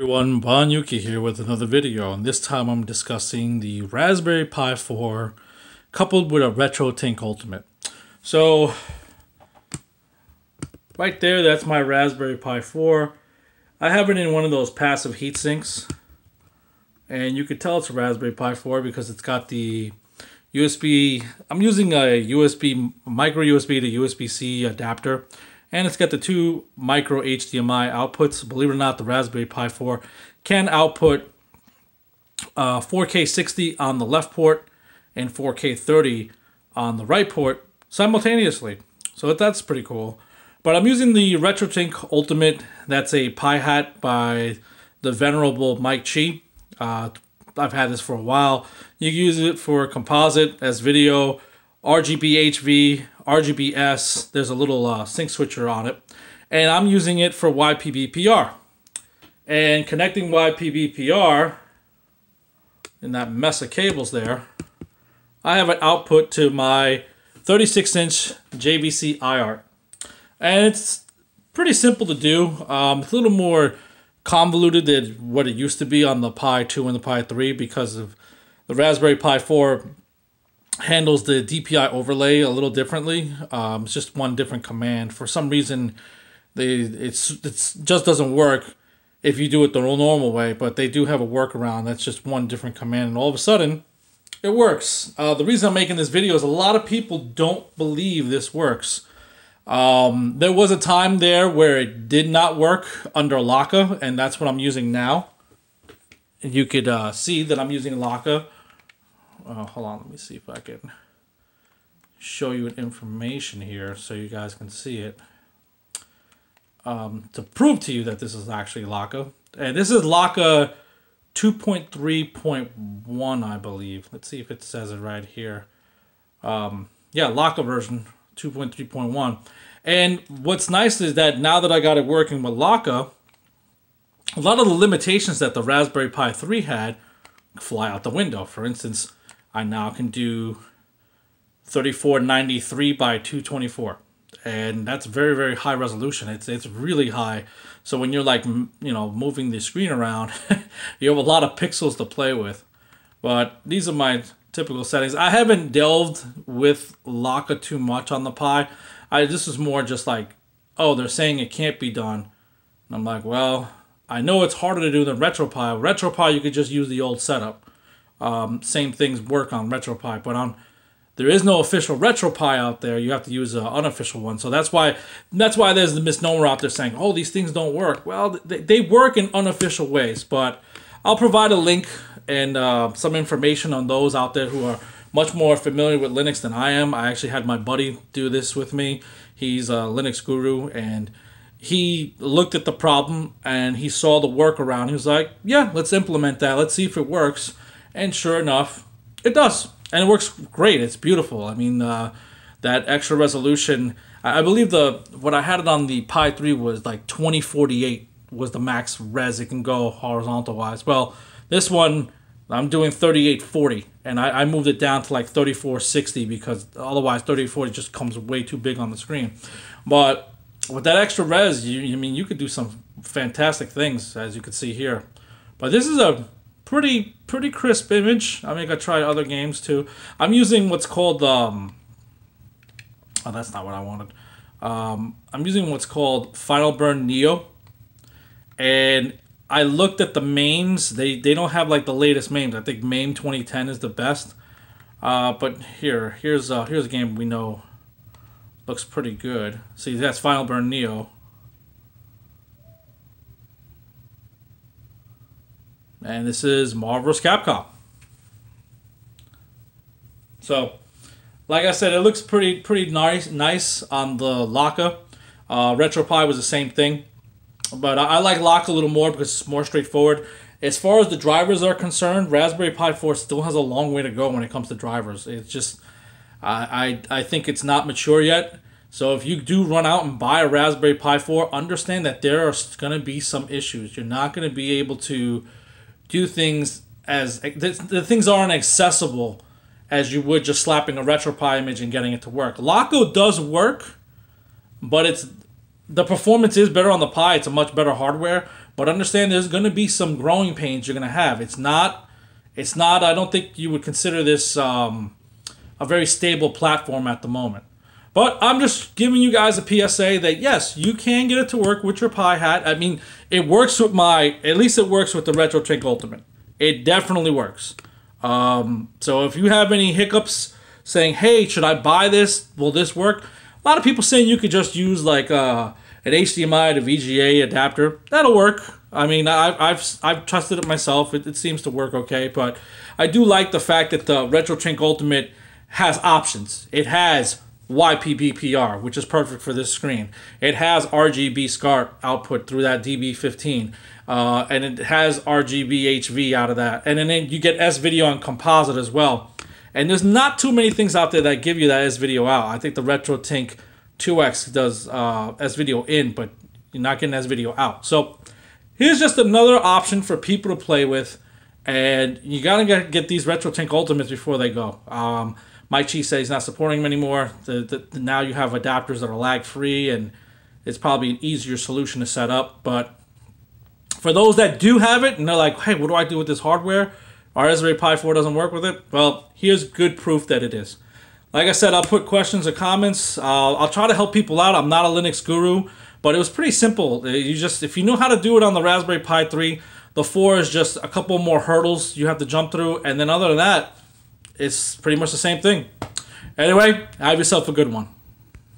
everyone, Bahn Yuki here with another video, and this time I'm discussing the Raspberry Pi 4 coupled with a RetroTink Ultimate. So, right there, that's my Raspberry Pi 4. I have it in one of those passive heat sinks, and you can tell it's a Raspberry Pi 4 because it's got the USB, I'm using a USB, micro USB to USB-C adapter, and it's got the two micro HDMI outputs. Believe it or not, the Raspberry Pi 4 can output uh, 4K 60 on the left port and 4K 30 on the right port simultaneously. So that's pretty cool. But I'm using the RetroTink Ultimate. That's a Pi hat by the venerable Mike Chi. Uh, I've had this for a while. You can use it for composite, S video, RGB HV, RGBS. There's a little uh, sync switcher on it. And I'm using it for YPBPR. And connecting YPBPR in that mess of cables there, I have an output to my 36 inch JVC iArt. And it's pretty simple to do. Um, it's a little more convoluted than what it used to be on the Pi 2 and the Pi 3 because of the Raspberry Pi 4 handles the DPI overlay a little differently. Um, it's just one different command. For some reason, they it's it's just doesn't work if you do it the normal way. But they do have a workaround. That's just one different command, and all of a sudden, it works. Uh, the reason I'm making this video is a lot of people don't believe this works. Um, there was a time there where it did not work under Lakka, and that's what I'm using now. You could uh, see that I'm using Lakka uh, hold on, let me see if I can show you an information here so you guys can see it. Um, to prove to you that this is actually Lakka. And this is Lakka 2.3.1, I believe. Let's see if it says it right here. Um, yeah, Lakka version 2.3.1. And what's nice is that now that I got it working with Lakka, a lot of the limitations that the Raspberry Pi 3 had fly out the window. For instance, I now can do 3493 by 224 and that's very very high resolution. It's it's really high. So when you're like you know moving the screen around you have a lot of pixels to play with. But these are my typical settings. I haven't delved with Lakka too much on the pi. I this is more just like oh they're saying it can't be done. And i'm like well i know it's harder to do than retropie retropie you could just use the old setup um, same things work on RetroPie, but on there is no official RetroPie out there. You have to use an unofficial one. So that's why that's why there's the misnomer out there saying, "Oh, these things don't work." Well, they, they work in unofficial ways, but I'll provide a link and uh, some information on those out there who are much more familiar with Linux than I am. I actually had my buddy do this with me. He's a Linux guru and he looked at the problem and he saw the workaround. He was like, "Yeah, let's implement that. Let's see if it works." And sure enough, it does. And it works great. It's beautiful. I mean, uh, that extra resolution. I, believe the what I had it on the Pi 3 was like 2048 was the max res it can go horizontal wise. Well, this one I'm doing 3840 and I, I moved it down to like 3460 because otherwise 3840 just comes way too big on the screen. But with that extra res, you I mean you could do some fantastic things as you can see here. But this is a pretty pretty crisp image. I mean, I tried other games too. I'm using what's called um. Oh, that's not what I wanted. Um, I'm using what's called Final Burn Neo, and I looked at the MAMEs. They they don't have like the latest MAMEs. I think MAME 2010 is the best. Uh, but here here's uh, here's a game we know looks pretty good. See, that's Final Burn Neo. And this is Marvel vs. Capcom. So, like I said, it looks pretty pretty nice nice on the Lakka. Uh, RetroPie was the same thing, but I, I like Lakka a little more because it's more straightforward. As far as the drivers are concerned, Raspberry Pi 4 still has a long way to go when it comes to drivers. It's just, I, I, I think it's not mature yet. So if you do run out and buy a Raspberry Pi 4, understand that there are going to be some issues. You're not going to be able to do things as the, the things aren't accessible as you would just slapping a RetroPie image and getting it to work. Lakka does work, but it's the performance is better on the Pi. It's a much better hardware, But understand there's going to be some growing pains you're going to have. It's not, it's not. I don't think you would consider this um, a very stable platform at the moment. But I'm just giving you guys a PSA that yes, you can get it to work with your Pi hat. I mean, it works with my, at least it works with the RetroTink Ultimate. It definitely works. Um, so if you have any hiccups saying, hey, should I buy this? Will this work? A lot of people saying you could just use like uh, an HDMI to VGA adapter. That'll work. I mean, I've, I've, I've trusted it myself. It, it seems to work okay. But I do like the fact that the RetroTink Ultimate has options. It has YPBPR, which is perfect for this screen. It has RGB SCART output through that DB15, uh, and it has RGB HV out of that. And then you get S video and composite as well. And there's not too many things out there that give you that S video out. I think the RetroTink 2X does uh, S video in, but you're not getting S video out. So here's just another option for people to play with. And you gotta get, get these RetroTink Ultimates before they go. Um, Mike Chi says he's not supporting them anymore. The, the, the, now you have adapters that are lag free, and it's probably an easier solution to set up. But for those that do have it, and they're like, hey, what do I do with this hardware? Our Raspberry Pi 4 doesn't work with it. Well, here's good proof that it is. Like I said, I'll put questions or comments. Uh, I'll try to help people out. I'm not a Linux guru, but it was pretty simple. You just, if you know how to do it on the Raspberry Pi 3, the 4 is just a couple more hurdles you have to jump through, and then other than that, it's pretty much the same thing. Anyway, have yourself a good one.